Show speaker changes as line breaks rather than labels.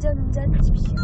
안전운전 하십시오.